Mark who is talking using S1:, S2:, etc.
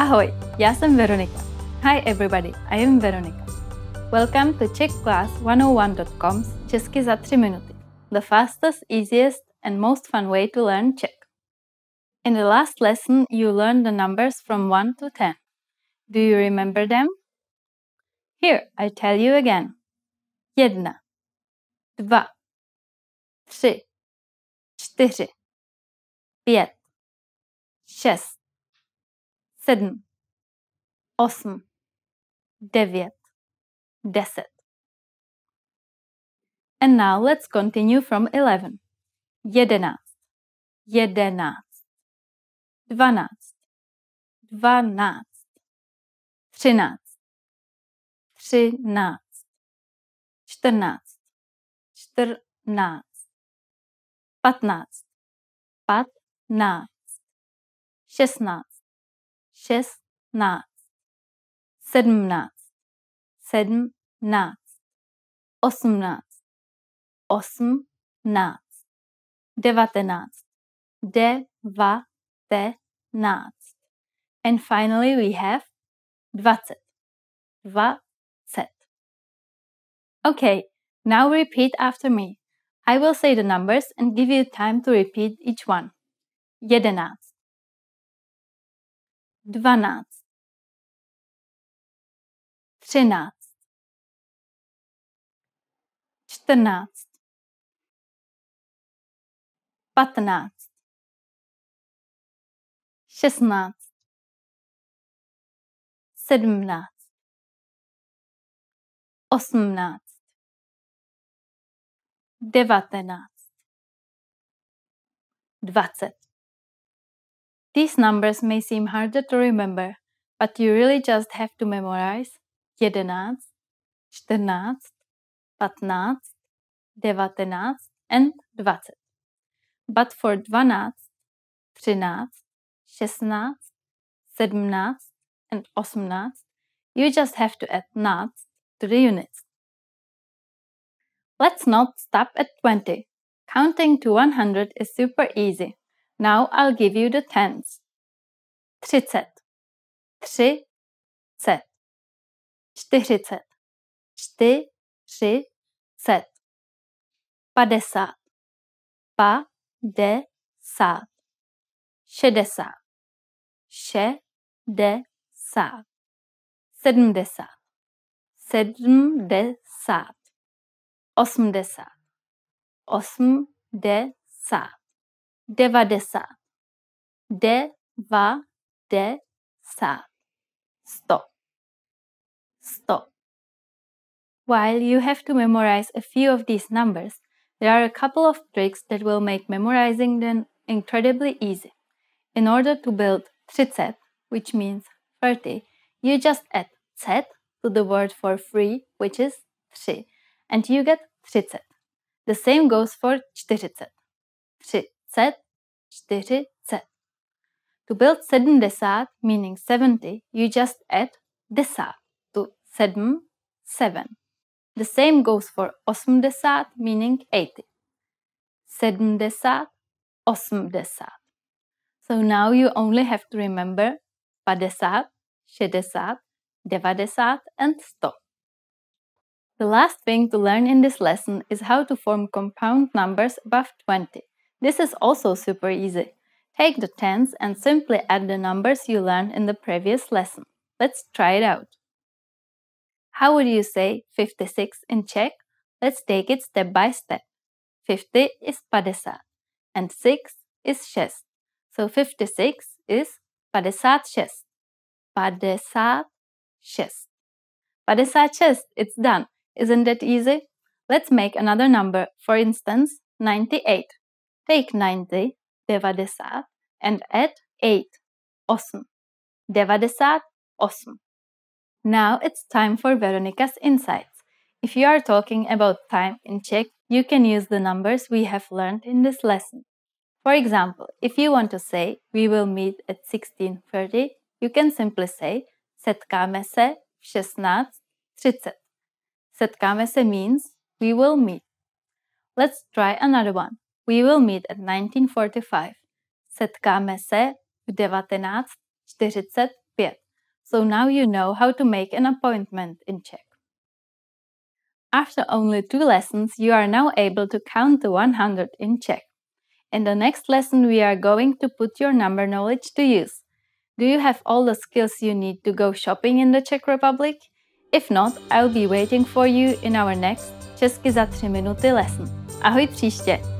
S1: Ahoj, já jsem Veronika. Hi everybody, I am Veronika. Welcome to CzechClass101.com's Česky za 3 minuty, the fastest, easiest and most fun way to learn Czech. In the last lesson, you learned the numbers from 1 to 10. Do you remember them? Here, I tell you again. Jedna, dva, tři, čtyři, pět, šest, sedm, osm, devět, deset. And now let's continue from eleven. Jedenáct, jedenáct, dvanáct, dvanáct, třináct, třináct, čtrnáct, čtrnáct, patnáct, patnáct, šestnáct, šestnáct, sedmnáct, sedmnáct, osmnáct, osmnáct, devatenáct, devatenáct. And finally we have dvacet, dvacet. Okay, now repeat after me. I will say the numbers and give you time to repeat each one. Jedenáct dvanáct, třináct, čtrnáct, patnáct, šestnáct, sedmnáct, osmnáct, devatenáct, dvacet. These numbers may seem harder to remember, but you really just have to memorize 11, 14, 15, 19 and 20. But for 12, 13, 16, 17 and 18, you just have to add náct to the units. Let's not stop at 20. Counting to 100 is super easy. Now I'll give you the tens. Třicet, třicet, čtyřicet, čtyřicet, padesát, padesát, šedesát, šedesát, sedmdesát, sedmdesát, osmdesát, osmdesát, devadesát, devadesát, sto, sto. While you have to memorize a few of these numbers, there are a couple of tricks that will make memorizing them incredibly easy. In order to build třicet, which means 30, you just add cet to the word for free, which is tři, and you get třicet. The same goes for čtyřicet. Tři set, čtyři, set. To build 70, meaning 70, you just add desát to sedm, seven. The same goes for 80, meaning 80. 70, 80. So now you only have to remember 50, 60, 90 and 100. The last thing to learn in this lesson is how to form compound numbers above 20. This is also super easy. Take the tens and simply add the numbers you learned in the previous lesson. Let's try it out. How would you say 56 in Czech? Let's take it step by step. 50 is 50 and 6 is 6. So 56 is 56. 56. 56, it's done. Isn't that easy? Let's make another number, for instance, 98. Take 90, 90 and add 8, 8. 98, 8. Now it's time for Veronika's insights. If you are talking about time in Czech, you can use the numbers we have learned in this lesson. For example, if you want to say we will meet at 16.30, you can simply say setkáme se v 16.30. Setkáme se means we will meet. Let's try another one. We will meet at 1945. Setkáme se v 1945. 5. So now you know how to make an appointment in Czech. After only two lessons, you are now able to count to 100 in Czech. In the next lesson, we are going to put your number knowledge to use. Do you have all the skills you need to go shopping in the Czech Republic? If not, I'll be waiting for you in our next Česky za 3 minuty lesson. Ahoj příště!